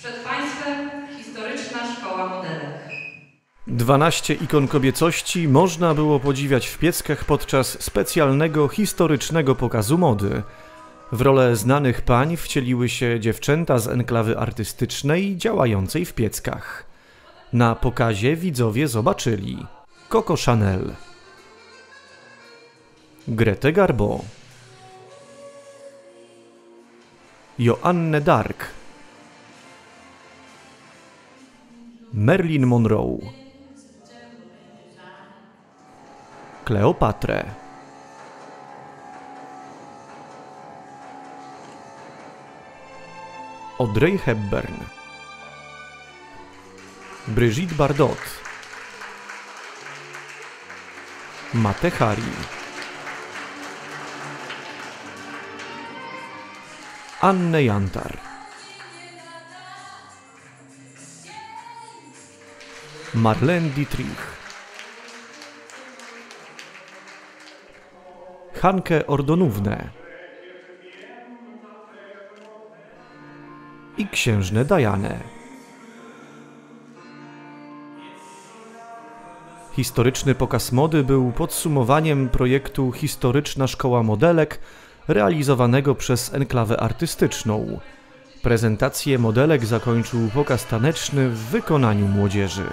Przed Państwem historyczna szkoła modelek. 12 ikon kobiecości można było podziwiać w Pieckach podczas specjalnego historycznego pokazu mody. W rolę znanych pań wcieliły się dziewczęta z enklawy artystycznej działającej w Pieckach. Na pokazie widzowie zobaczyli Coco Chanel, Gretę Garbo, Joannę Dark, Marilyn Monroe, Kleopatrę, Audrey Hepburn, Brigitte Bardot, Mate Hari, Annę Jantar, Marlene Dietrich, Hankę Ordonównę i księżnę Dajanę. Historyczny pokaz mody był podsumowaniem projektu Historyczna Szkoła Modelek realizowanego przez enklawę artystyczną. Prezentację modelek zakończył pokaz taneczny w wykonaniu młodzieży.